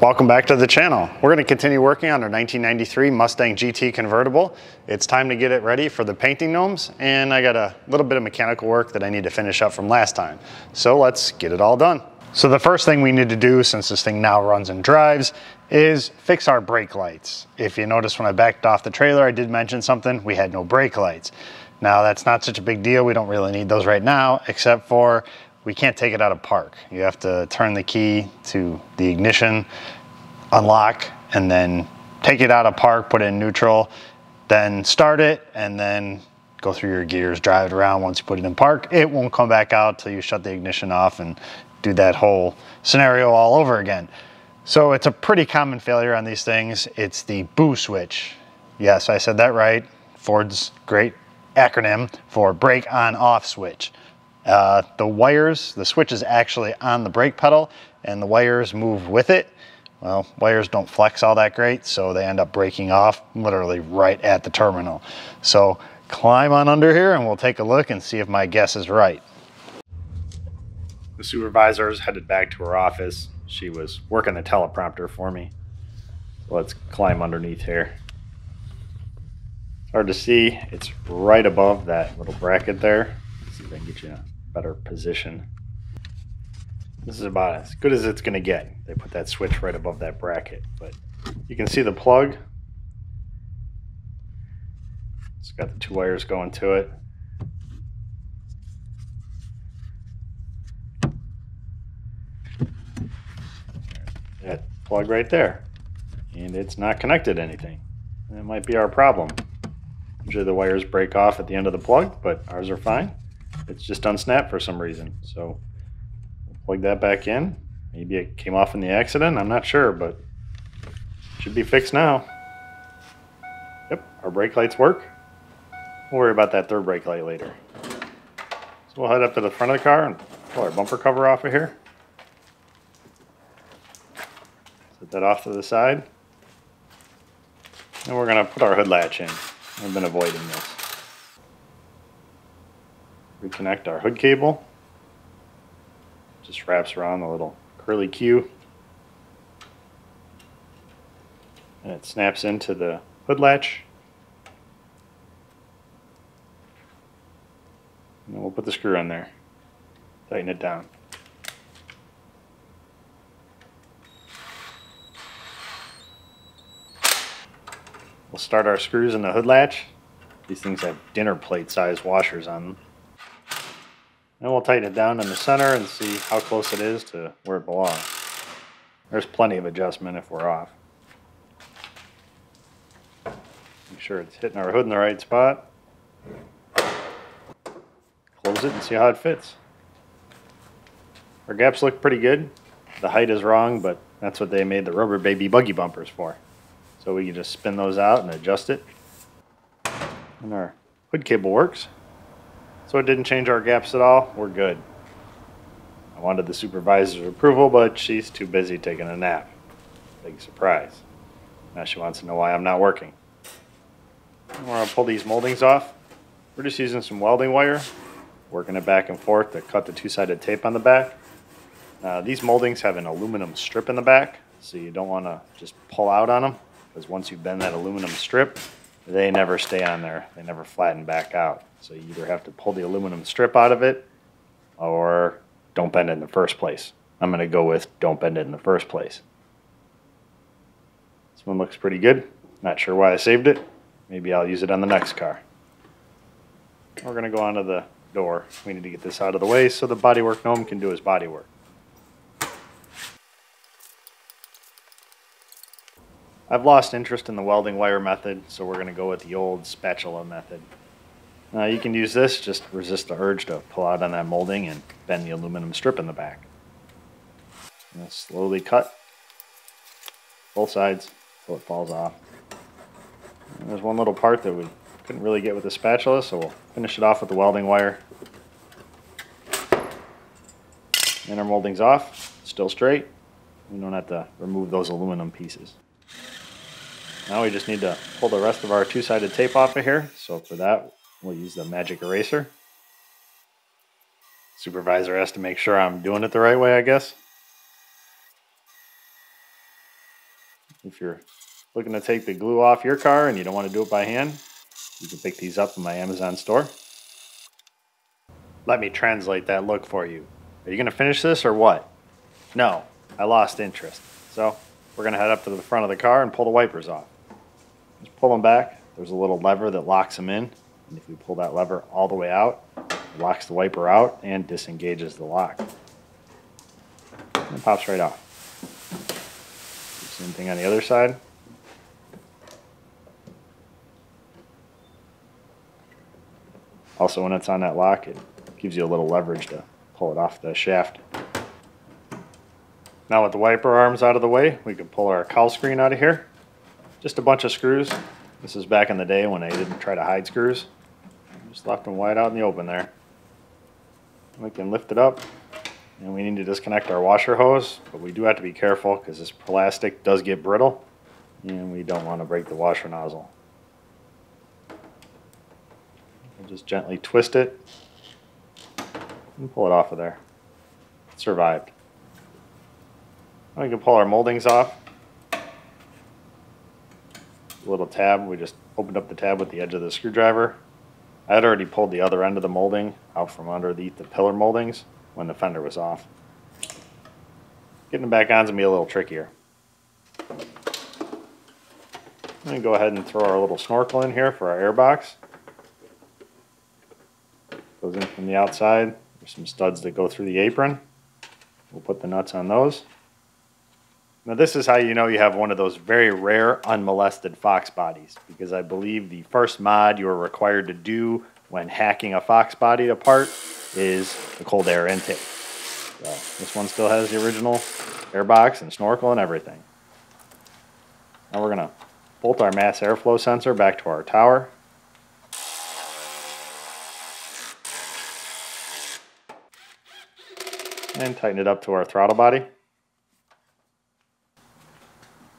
Welcome back to the channel. We're going to continue working on our 1993 Mustang GT convertible. It's time to get it ready for the painting gnomes and I got a little bit of mechanical work that I need to finish up from last time. So let's get it all done. So the first thing we need to do since this thing now runs and drives is fix our brake lights. If you notice when I backed off the trailer I did mention something, we had no brake lights. Now that's not such a big deal, we don't really need those right now except for we can't take it out of park. You have to turn the key to the ignition, unlock, and then take it out of park, put it in neutral, then start it, and then go through your gears, drive it around once you put it in park. It won't come back out till you shut the ignition off and do that whole scenario all over again. So it's a pretty common failure on these things. It's the boo switch. Yes, I said that right. Ford's great acronym for brake on off switch. Uh, the wires, the switch is actually on the brake pedal and the wires move with it. Well, wires don't flex all that great, so they end up breaking off literally right at the terminal. So climb on under here and we'll take a look and see if my guess is right. The supervisor is headed back to her office. She was working the teleprompter for me. Let's climb underneath here. It's hard to see. It's right above that little bracket there. Let's see if I can get you better position. This is about as good as it's going to get. They put that switch right above that bracket, but you can see the plug. It's got the two wires going to it. That plug right there. And it's not connected to anything. That might be our problem. Usually the wires break off at the end of the plug, but ours are fine it's just unsnapped for some reason. So plug that back in. Maybe it came off in the accident. I'm not sure, but should be fixed now. Yep, our brake lights work. We'll worry about that third brake light later. So we'll head up to the front of the car and pull our bumper cover off of here. Set that off to the side. And we're going to put our hood latch in. I've been avoiding this reconnect our hood cable. Just wraps around the little curly Q. And it snaps into the hood latch. And then we'll put the screw in there. Tighten it down. We'll start our screws in the hood latch. These things have dinner plate size washers on them. Then we'll tighten it down in the center and see how close it is to where it belongs. There's plenty of adjustment if we're off. Make sure it's hitting our hood in the right spot. Close it and see how it fits. Our gaps look pretty good. The height is wrong, but that's what they made the rubber baby buggy bumpers for. So we can just spin those out and adjust it. And our hood cable works. So it didn't change our gaps at all. We're good. I wanted the supervisor's approval, but she's too busy taking a nap. Big surprise. Now she wants to know why I'm not working. We're to pull these moldings off. We're just using some welding wire, working it back and forth to cut the two-sided tape on the back. These moldings have an aluminum strip in the back, so you don't want to just pull out on them, because once you bend that aluminum strip, they never stay on there. They never flatten back out. So you either have to pull the aluminum strip out of it or don't bend it in the first place. I'm going to go with don't bend it in the first place. This one looks pretty good. Not sure why I saved it. Maybe I'll use it on the next car. We're going to go onto the door. We need to get this out of the way so the bodywork gnome can do his bodywork. I've lost interest in the welding wire method, so we're going to go with the old spatula method. You can use this, just resist the urge to pull out on that molding and bend the aluminum strip in the back. Slowly cut both sides until it falls off. And there's one little part that we couldn't really get with the spatula, so we'll finish it off with the welding wire. And our molding's off, still straight. We don't have to remove those aluminum pieces. Now we just need to pull the rest of our two-sided tape off of here. So for that, we'll use the magic eraser. Supervisor has to make sure I'm doing it the right way, I guess. if you're looking to take the glue off your car and you don't want to do it by hand, you can pick these up in my Amazon store. Let me translate that look for you. Are you going to finish this or what? No, I lost interest. So we're going to head up to the front of the car and pull the wipers off. Just pull them back. There's a little lever that locks them in. And if we pull that lever all the way out, it locks the wiper out and disengages the lock. And it pops right off. Same thing on the other side. Also, when it's on that lock, it gives you a little leverage to pull it off the shaft. Now with the wiper arms out of the way, we can pull our cowl screen out of here. Just a bunch of screws. This is back in the day when I didn't try to hide screws. Just left them wide out in the open there. We can lift it up and we need to disconnect our washer hose, but we do have to be careful because this plastic does get brittle and we don't want to break the washer nozzle. We'll just gently twist it and pull it off of there. It survived. We can pull our moldings off. Little tab, we just opened up the tab with the edge of the screwdriver. I had already pulled the other end of the molding out from underneath the pillar moldings when the fender was off. Getting it back on is going to be a little trickier. I'm going to go ahead and throw our little snorkel in here for our air box. Goes in from the outside. There's some studs that go through the apron. We'll put the nuts on those. Now this is how you know you have one of those very rare unmolested Fox bodies because I believe the first mod you are required to do when hacking a Fox body apart is the cold air intake. So this one still has the original air box and snorkel and everything. Now we're going to bolt our mass airflow sensor back to our tower. And tighten it up to our throttle body.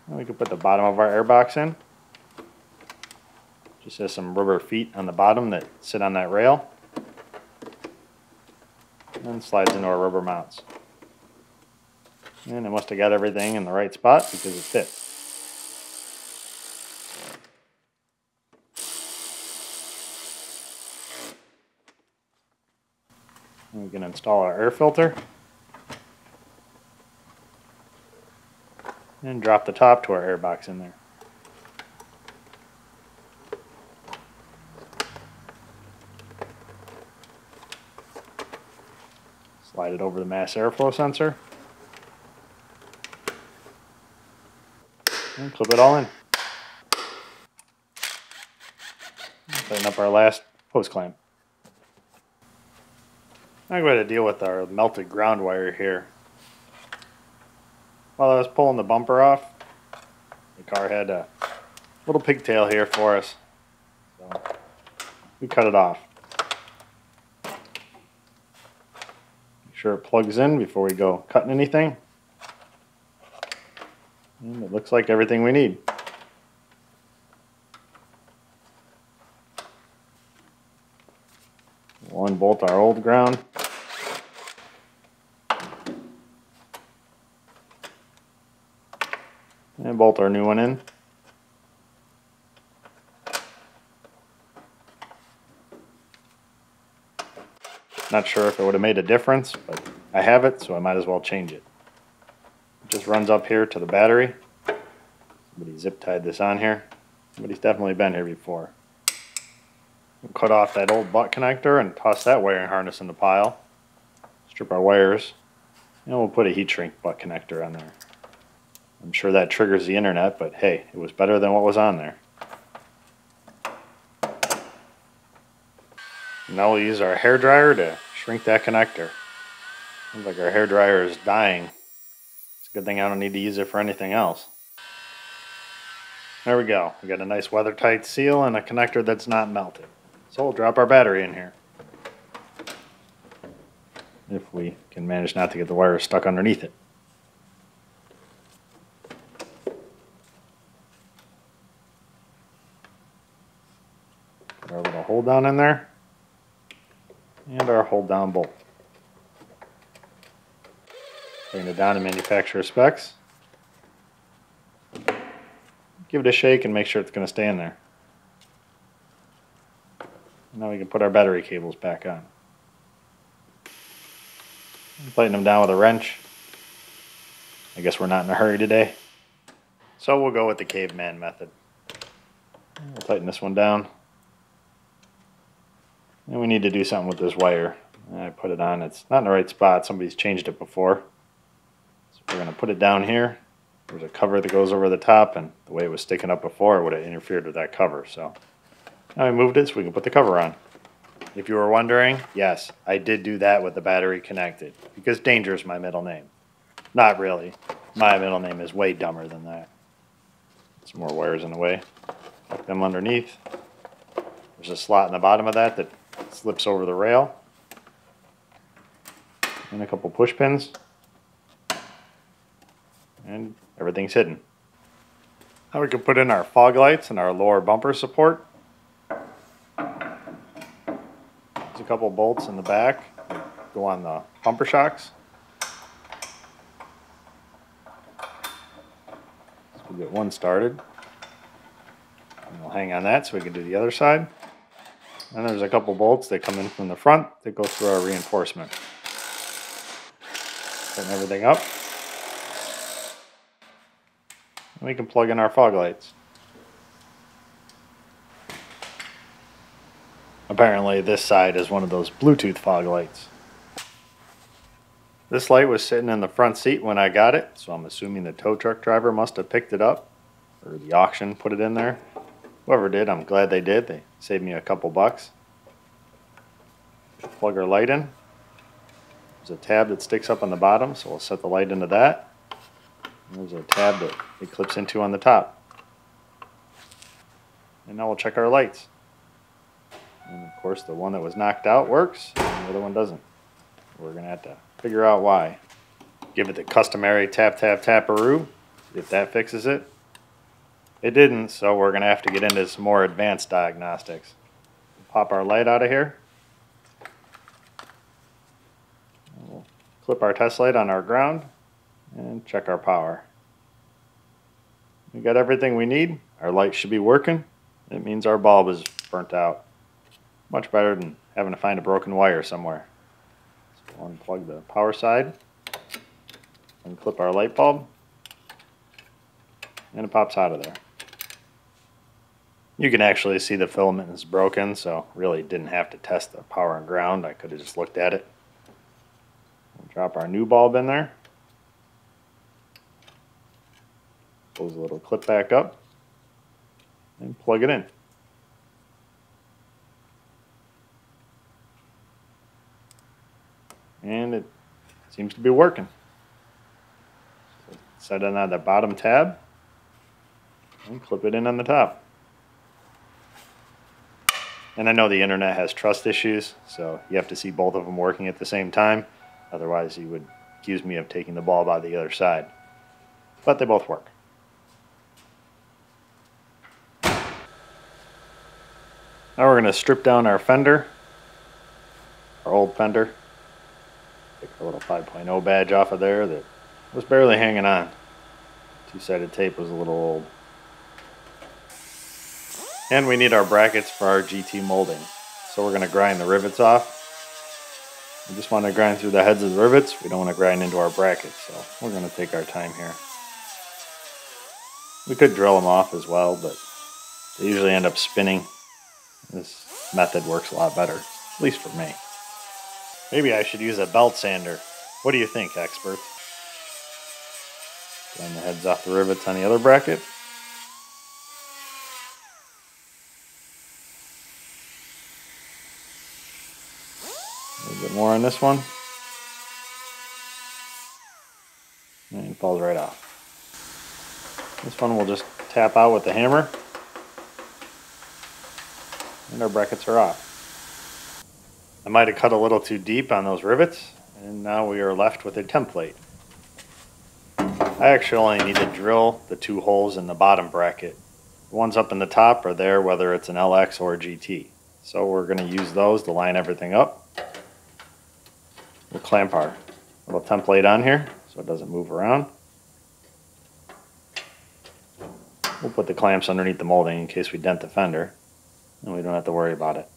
And we can put the bottom of our airbox in. Just has some rubber feet on the bottom that sit on that rail. And slides into our rubber mounts. And it must have got everything in the right spot because it fits. we can install our air filter. And drop the top to our air box in there. Slide it over the mass airflow sensor. And clip it all in. Tighten up our last hose clamp. I'm going to deal with our melted ground wire here. While I was pulling the bumper off, the car had a little pigtail here for us. So we cut it off. Make sure it plugs in before we go cutting anything. And it looks like everything we need. One bolt our old ground. Bolt our new one in. Not sure if it would have made a difference, but I have it, so I might as well change it. It just runs up here to the battery. Somebody zip tied this on here. Somebody's definitely been here before. We'll cut off that old butt connector and toss that wiring harness in the pile. Strip our wires. And we'll put a heat shrink butt connector on there. I'm sure that triggers the internet, but hey, it was better than what was on there. Now we'll use our hair dryer to shrink that connector. Looks like our hair dryer is dying. It's a good thing I don't need to use it for anything else. There we go. We got a nice weather tight seal and a connector that's not melted. So we'll drop our battery in here. If we can manage not to get the wire stuck underneath it. Put our little hold down in there. And our hold down bolt. Bring it down to manufacturer specs. give it a shake and make sure it's going to stay in there. Now we can put our battery cables back on. Tighten them down with a wrench. I guess we're not in a hurry today. So we'll go with the caveman method. We'll tighten this one down. And we need to do something with this wire. I put it on, it's not in the right spot. Somebody's changed it before. So we're gonna put it down here. There's a cover that goes over the top and the way it was sticking up before would have interfered with that cover. So now I moved it so we can put the cover on. If you were wondering, yes, I did do that with the battery connected because danger is my middle name. Not really. My middle name is way dumber than that. Some more wires in the way. Tuck them underneath. There's a slot in the bottom of that that slips over the rail. And a couple push pins. And everything's hidden. Now we can put in our fog lights and our lower bumper support. There's a couple bolts in the back. Go on the bumper shocks. So we'll get one started. And we'll hang on that so we can do the other side. And there's a couple bolts that come in from the front that go through our reinforcement. Tighten everything up. And we can plug in our fog lights. Apparently this side is one of those Bluetooth fog lights. This light was sitting in the front seat when I got it, so I'm assuming the tow truck driver must have picked it up, or the auction put it in there. Whoever did, I'm glad they did. They saved me a couple bucks. Plug our light in. There's a tab that sticks up on the bottom, so we'll set the light into that. And there's a tab that it clips into on the top. And now we'll check our lights. And of course the one that was knocked out works, and the other one doesn't. We're gonna have to figure out why. Give it the customary tap tap taparoo, if that fixes it. It didn't, so we're gonna have to get into some more advanced diagnostics. Pop our light out of here. We'll clip our test light on our ground and check our power. We got everything we need. Our light should be working. It means our bulb is burnt out. Much better than having to find a broken wire somewhere. So we'll unplug the power side and clip our light bulb and it pops out of there. You can actually see the filament is broken, so really didn't have to test the power and ground. I could have just looked at it. Drop our new bulb in there. Close the little clip back up and plug it in. and it seems to be working. So set it on the bottom tab and clip it in on the top. And I know the internet has trust issues, so you have to see both of them working at the same time. Otherwise, you would accuse me of taking the ball by the other side. But they both work. Now we're going to strip down our fender, our old fender. Take a little 5.0 badge off of there that was barely hanging on. Two-sided tape was a little old. And we need our brackets for our GT molding. So we're going to grind the rivets off. We just want to grind through the heads of the rivets. We don't want to grind into our brackets, so we're going to take our time here. We could drill them off as well, but they usually end up spinning. This method works a lot better, at least for me. Maybe I should use a belt sander. What do you think, experts? Grind the heads off the rivets on the other bracket. A little bit more on this one. And it falls right off. This one we'll just tap out with the hammer. And our brackets are off. I might have cut a little too deep on those rivets, and now we are left with a template. I actually only need to drill the two holes in the bottom bracket. The ones up in the top are there whether it's an LX or a GT. So we're going to use those to line everything up. We'll clamp our little template on here so it doesn't move around. We'll put the clamps underneath the molding in case we dent the fender, and we don't have to worry about it.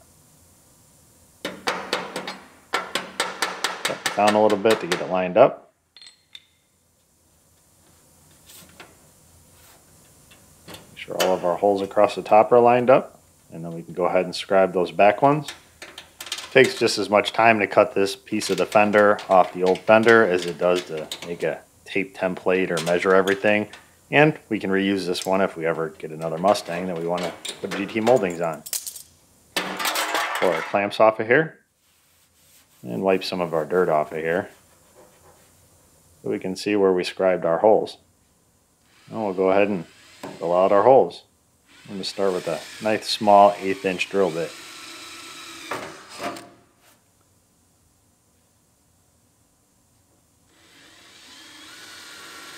down a little bit to get it lined up. Make sure all of our holes across the top are lined up, and then we can go ahead and scribe those back ones. Takes just as much time to cut this piece of the fender off the old fender as it does to make a tape template or measure everything. And we can reuse this one if we ever get another Mustang that we want to put GT moldings on. Pull our clamps off of here and wipe some of our dirt off of here so we can see where we scribed our holes. And we'll go ahead and fill out our holes. I'm going to start with a nice small eighth inch drill bit.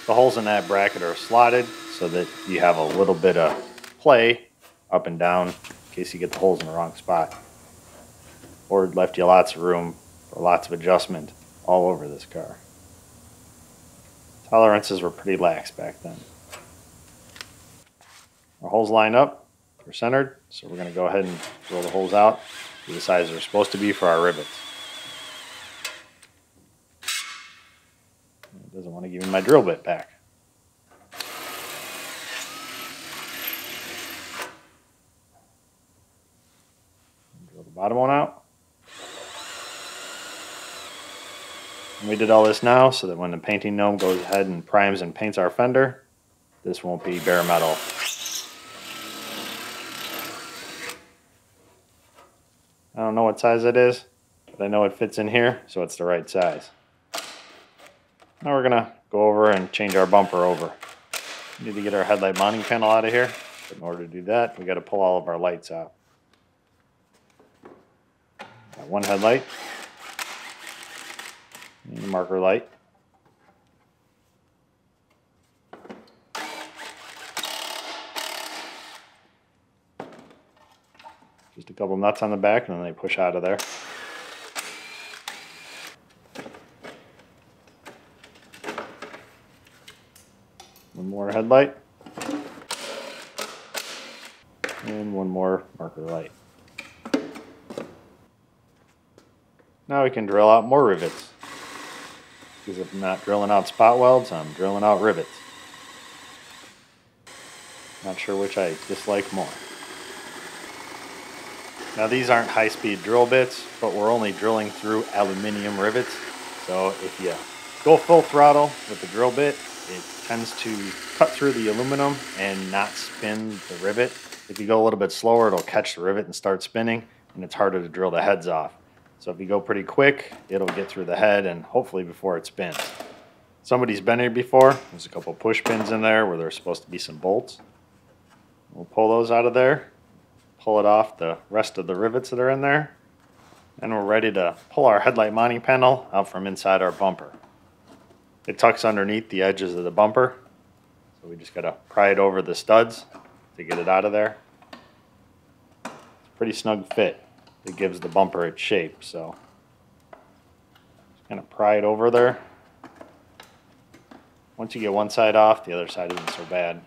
The holes in that bracket are slotted so that you have a little bit of play up and down in case you get the holes in the wrong spot. Ford left you lots of room for lots of adjustment all over this car. Tolerances were pretty lax back then. Our holes line up, we're centered, so we're going to go ahead and drill the holes out to the size they're supposed to be for our rivets. Doesn't want to give me my drill bit back. Drill the bottom one out. And we did all this now so that when the painting gnome goes ahead and primes and paints our fender, this won't be bare metal. I don't know what size it is, but I know it fits in here, so it's the right size. Now we're gonna go over and change our bumper over. We need to get our headlight mounting panel out of here. But in order to do that, we gotta pull all of our lights out. Got one headlight, and the marker light. Just a couple nuts on the back and then they push out of there. More headlight. And one more marker light. Now we can drill out more rivets. Because if I'm not drilling out spot welds, I'm drilling out rivets. Not sure which I dislike more. Now these aren't high-speed drill bits, but we're only drilling through aluminium rivets. So if you go full throttle with the drill bit, it tends to cut through the aluminum and not spin the rivet. If you go a little bit slower, it'll catch the rivet and start spinning, and it's harder to drill the heads off. So if you go pretty quick, it'll get through the head and hopefully before it spins. Somebody's been here before. There's a couple push pins in there where there's supposed to be some bolts. We'll pull those out of there, pull it off the rest of the rivets that are in there, and we're ready to pull our headlight mounting panel out from inside our bumper. It tucks underneath the edges of the bumper. So we just got to pry it over the studs to get it out of there. It's a pretty snug fit. It gives the bumper its shape. So just of pry it over there. Once you get one side off, the other side isn't so bad.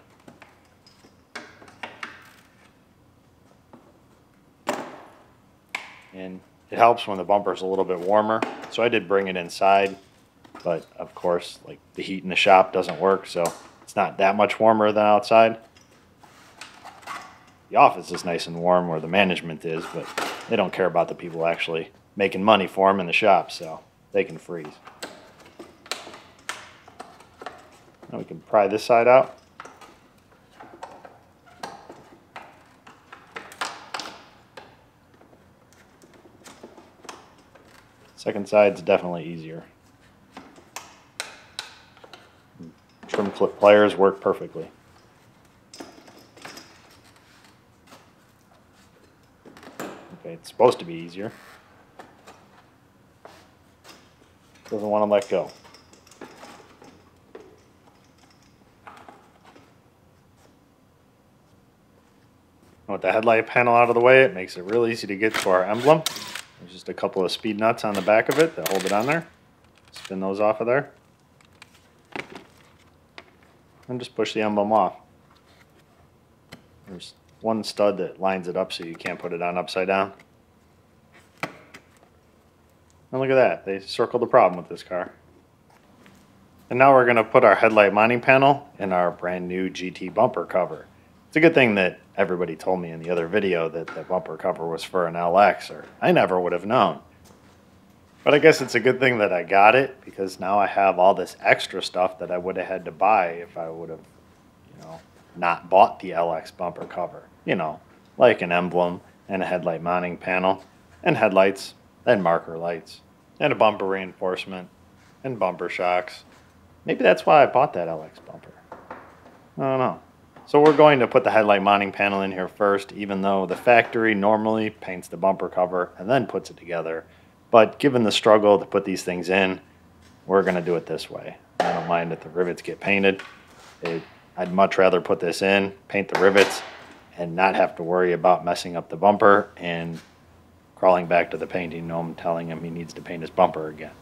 And it helps when the bumper is a little bit warmer. So I did bring it inside but of course, like the heat in the shop doesn't work, so it's not that much warmer than outside. The office is nice and warm where the management is, but they don't care about the people actually making money for them in the shop, so they can freeze. Now we can pry this side out. Second side's definitely easier. Clip pliers work perfectly. Okay, it's supposed to be easier. Doesn't want to let go. With the headlight panel out of the way, it makes it real easy to get to our emblem. There's just a couple of speed nuts on the back of it that hold it on there. Spin those off of there. And just push the emblem off. There's one stud that lines it up so you can't put it on upside down. And look at that, they circled the problem with this car. And now we're going to put our headlight mounting panel in our brand new GT bumper cover. It's a good thing that everybody told me in the other video that the bumper cover was for an LX, or I never would have known. But I guess it's a good thing that I got it because now I have all this extra stuff that I would have had to buy if I would have, you know, not bought the LX bumper cover. You know, like an emblem and a headlight mounting panel and headlights and marker lights and a bumper reinforcement and bumper shocks. Maybe that's why I bought that LX bumper. I don't know. So we're going to put the headlight mounting panel in here first, even though the factory normally paints the bumper cover and then puts it together. But given the struggle to put these things in, we're going to do it this way. I don't mind if the rivets get painted. It, I'd much rather put this in, paint the rivets, and not have to worry about messing up the bumper and crawling back to the painting gnome telling him he needs to paint his bumper again.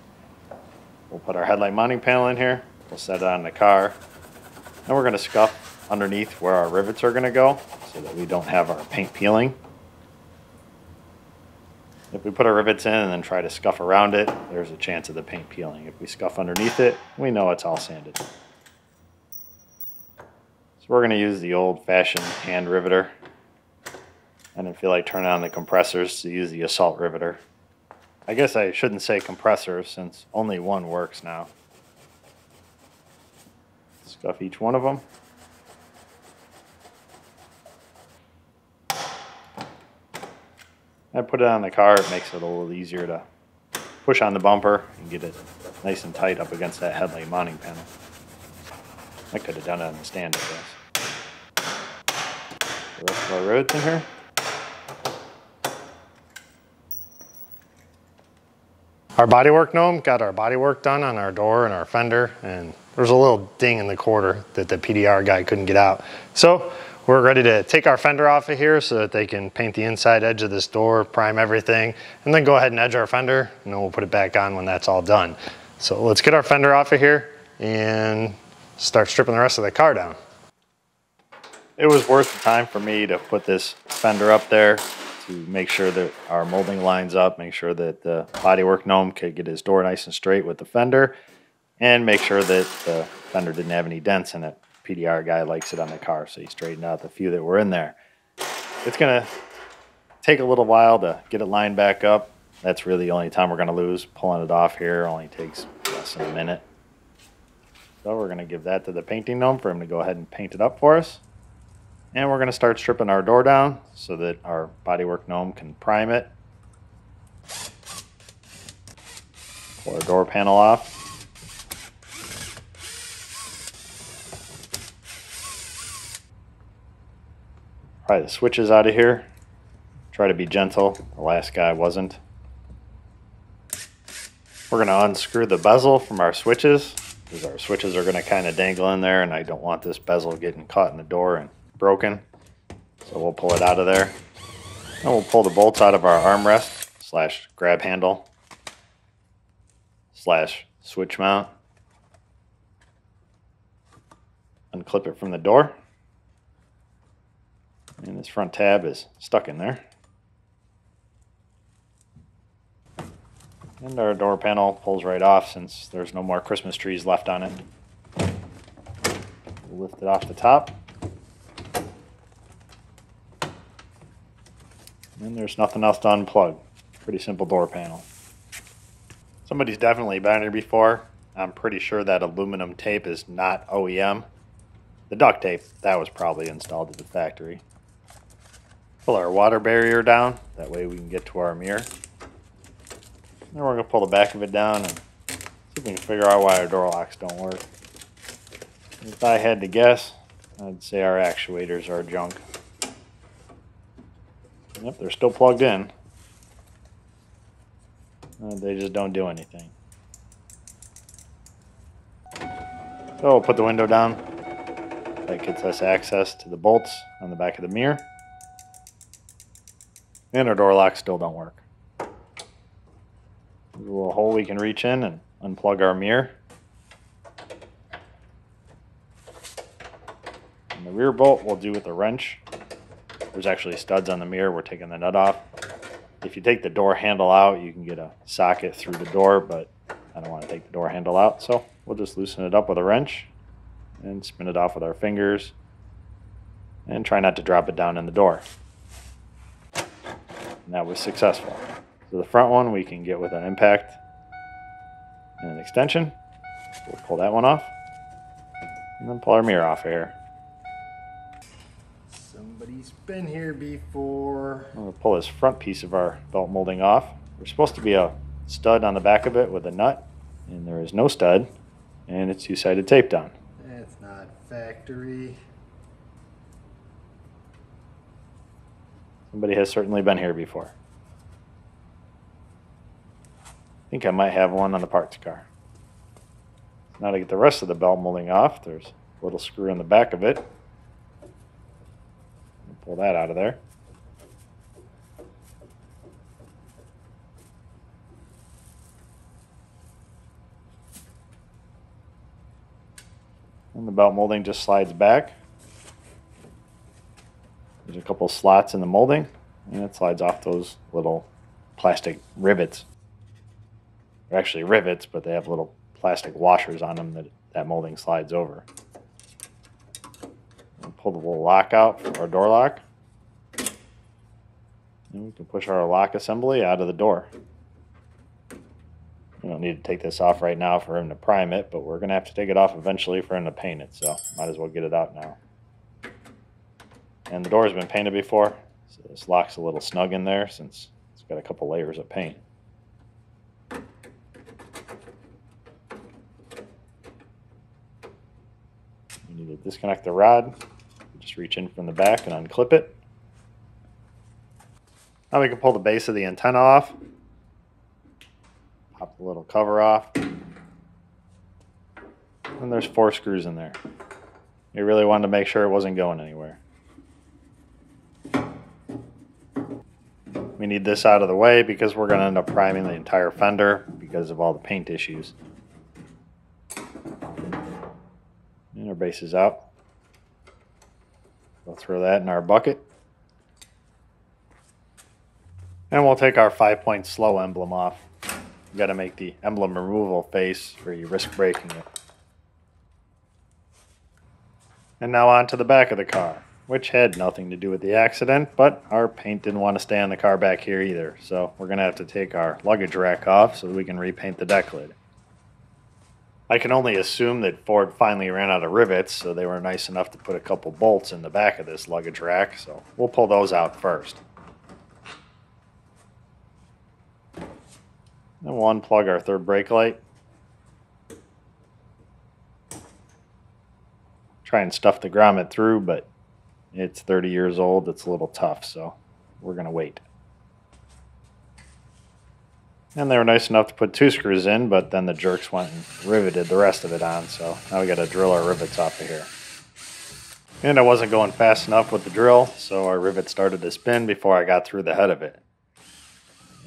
We'll put our headlight mounting panel in here. We'll set it on the car. Then we're going to scuff underneath where our rivets are going to go so that we don't have our paint peeling. If we put our rivets in and then try to scuff around it, there's a chance of the paint peeling. If we scuff underneath it, we know it's all sanded. So we're going to use the old-fashioned hand riveter. I didn't feel like turning on the compressors to use the assault riveter. I guess I shouldn't say compressors since only one works now. Scuff each one of them. I put it on the car, it makes it a little easier to push on the bumper and get it nice and tight up against that headlight mounting panel. I could have done it on the stand, I guess. The rest of our rivets in here. Our bodywork gnome got our bodywork done on our door and our fender, and there's a little ding in the quarter that the PDR guy couldn't get out. So we're ready to take our fender off of here so that they can paint the inside edge of this door, prime everything, and then go ahead and edge our fender, and then we'll put it back on when that's all done. So let's get our fender off of here and start stripping the rest of the car down. It was worth the time for me to put this fender up there to make sure that our molding lines up, make sure that the bodywork gnome could get his door nice and straight with the fender, and make sure that the fender didn't have any dents in it. PDR guy likes it on the car, so he straightened out the few that were in there. It's gonna take a little while to get it lined back up. That's really the only time we're gonna lose. Pulling it off here only takes less than a minute. So we're gonna give that to the painting gnome for him to go ahead and paint it up for us. And we're gonna start stripping our door down so that our bodywork gnome can prime it. Pull our door panel off. Pry the switches out of here. Try to be gentle. The last guy wasn't. We're going to unscrew the bezel from our switches because our switches are going to kind of dangle in there and I don't want this bezel getting caught in the door and broken. So we'll pull it out of there. And we'll pull the bolts out of our armrest slash grab handle slash switch mount. Unclip it from the door. And this front tab is stuck in there. And our door panel pulls right off since there's no more Christmas trees left on it. We'll lift it off the top. And there's nothing else to unplug. Pretty simple door panel. Somebody's definitely been here before. I'm pretty sure that aluminum tape is not OEM. The duct tape, that was probably installed at the factory. Pull our water barrier down. That way we can get to our mirror. Then we're going to pull the back of it down and see if we can figure out why our door locks don't work. If I had to guess, I'd say our actuators are junk. Yep, they're still plugged in. Uh, they just don't do anything. So we'll put the window down. That gets us access to the bolts on the back of the mirror. And our door locks still don't work. There's a little hole we can reach in and unplug our mirror. And the rear bolt we'll do with a wrench. There's actually studs on the mirror. We're taking the nut off. If you take the door handle out, you can get a socket through the door, but I don't want to take the door handle out. So we'll just loosen it up with a wrench and spin it off with our fingers and try not to drop it down in the door. And that was successful. So the front one we can get with an impact and an extension. We'll pull that one off and then pull our mirror off of here. Somebody's been here before. To pull this front piece of our belt molding off. There's supposed to be a stud on the back of it with a nut, and there is no stud, and it's two-sided tape down. That's not factory. Somebody has certainly been here before. I think I might have one on the parts car. Now to get the rest of the belt molding off, there's a little screw in the back of it. Pull that out of there. And the belt molding just slides back. There's a couple slots in the molding, and it slides off those little plastic rivets. They're actually rivets, but they have little plastic washers on them that that molding slides over. And pull the little lock out for our door lock. And we can push our lock assembly out of the door. We don't need to take this off right now for him to prime it, but we're going to have to take it off eventually for him to paint it, so might as well get it out now. And the door has been painted before, so this lock's a little snug in there since it's got a couple layers of paint. You need to disconnect the rod. Just reach in from the back and unclip it. Now we can pull the base of the antenna off. Pop the little cover off. And there's four screws in there. You really wanted to make sure it wasn't going anywhere. We need this out of the way because we're going to end up priming the entire fender because of all the paint issues. And our base is out. We'll throw that in our bucket. And we'll take our five point slow emblem off. You got to make the emblem removal face or you risk breaking it. And now on to the back of the car, which had nothing to do with the accident, but our paint didn't want to stay on the car back here either. So we're going to have to take our luggage rack off so that we can repaint the deck lid. I can only assume that Ford finally ran out of rivets, so they were nice enough to put a couple bolts in the back of this luggage rack, so we'll pull those out first. Then we'll unplug our third brake light. Try and stuff the grommet through, but it's 30 years old. It's a little tough, so we're going to wait. And they were nice enough to put two screws in, but then the jerks went and riveted the rest of it on, so now we got to drill our rivets off of here. And I wasn't going fast enough with the drill, so our rivet started to spin before I got through the head of it.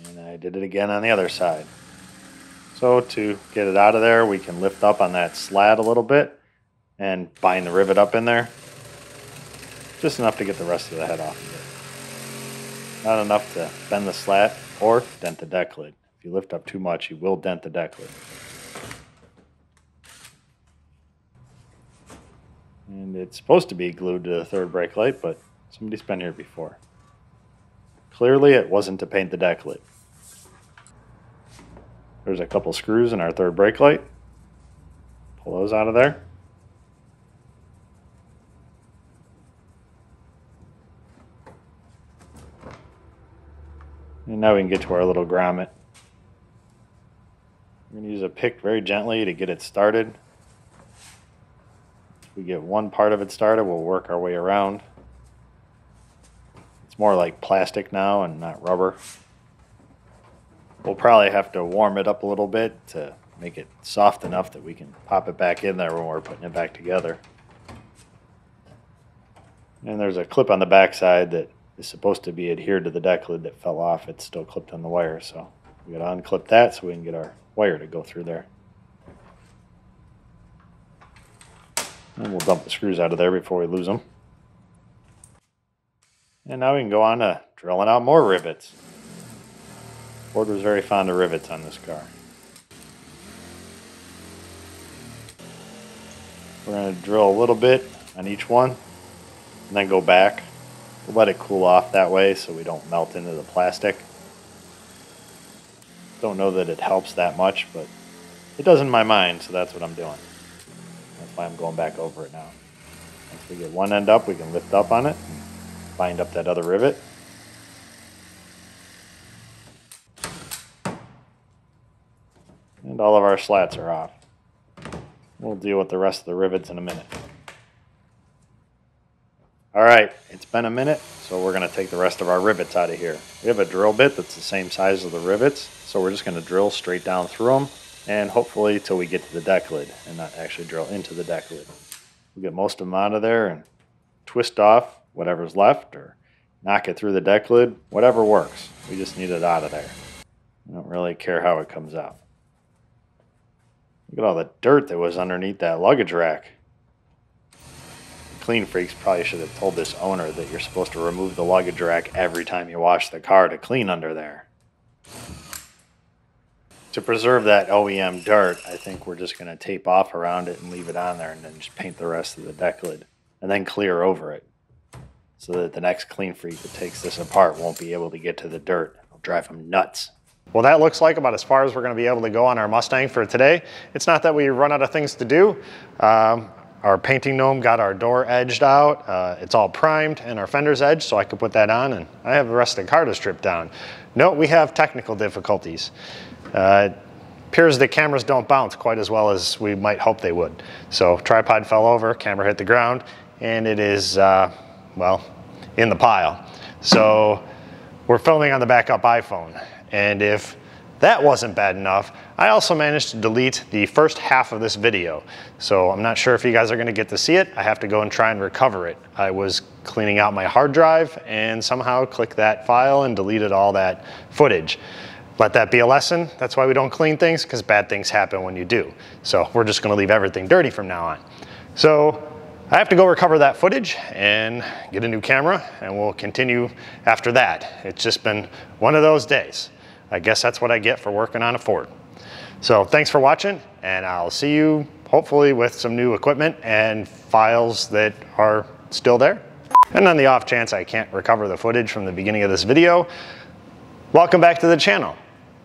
And I did it again on the other side. So to get it out of there, we can lift up on that slat a little bit and bind the rivet up in there. Just enough to get the rest of the head off of it. Not enough to bend the slat or dent the deck lid. If you lift up too much, you will dent the deck lid. And it's supposed to be glued to the third brake light, but somebody's been here before. Clearly it wasn't to paint the deck lid. There's a couple screws in our third brake light. Pull those out of there. And now we can get to our little grommet. We're going to use a pick very gently to get it started. If we get one part of it started, we'll work our way around. It's more like plastic now and not rubber. We'll probably have to warm it up a little bit to make it soft enough that we can pop it back in there when we're putting it back together. And there's a clip on the back side that is supposed to be adhered to the deck lid that fell off. It's still clipped on the wire, so we gotta unclip that so we can get our wire to go through there. And we'll dump the screws out of there before we lose them. And now we can go on to drilling out more rivets. Ford was very fond of rivets on this car. We're going to drill a little bit on each one and then go back. We'll let it cool off that way so we don't melt into the plastic. Don't know that it helps that much, but it does in my mind, so that's what I'm doing. That's why I'm going back over it now. Once we get one end up, we can lift up on it and bind up that other rivet. And all of our slats are off. We'll deal with the rest of the rivets in a minute. All right, it's been a minute, so we're gonna take the rest of our rivets out of here. We have a drill bit that's the same size as the rivets, so we're just gonna drill straight down through them and hopefully till we get to the deck lid and not actually drill into the deck lid. We'll get most of them out of there and twist off whatever's left or knock it through the deck lid, whatever works. We just need it out of there. I don't really care how it comes out. Look at all the dirt that was underneath that luggage rack. Clean freaks probably should have told this owner that you're supposed to remove the luggage rack every time you wash the car to clean under there. To preserve that OEM dirt, I think we're just going to tape off around it and leave it on there and then just paint the rest of the deck lid and then clear over it so that the next clean freak that takes this apart won't be able to get to the dirt. It'll drive them nuts. Well, that looks like about as far as we're going to be able to go on our Mustang for today. It's not that we run out of things to do. Um, our painting gnome got our door edged out. Uh, it's all primed and our fender's edged, so I could put that on and I have the rest of the car to strip down. No, we have technical difficulties. Uh, appears the cameras don't bounce quite as well as we might hope they would. So tripod fell over, camera hit the ground, and it is, uh, well, in the pile. So we're filming on the backup iPhone. And if that wasn't bad enough, I also managed to delete the first half of this video. So I'm not sure if you guys are gonna get to see it. I have to go and try and recover it. I was cleaning out my hard drive and somehow clicked that file and deleted all that footage. Let that be a lesson. That's why we don't clean things, because bad things happen when you do. So we're just gonna leave everything dirty from now on. So I have to go recover that footage and get a new camera, and we'll continue after that. It's just been one of those days. I guess that's what I get for working on a Ford. So thanks for watching, and I'll see you hopefully with some new equipment and files that are still there. And on the off chance I can't recover the footage from the beginning of this video, welcome back to the channel.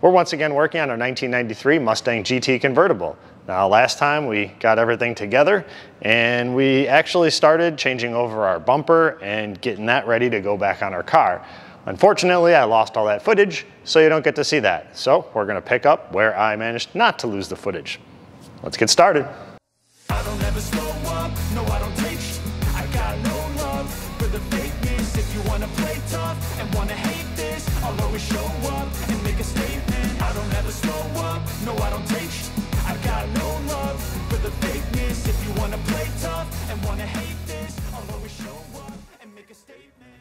We're once again working on our 1993 Mustang GT convertible. Now last time we got everything together and we actually started changing over our bumper and getting that ready to go back on our car. Unfortunately, I lost all that footage, so you don't get to see that. So we're gonna pick up where I managed not to lose the footage. Let's get started. I don't ever slow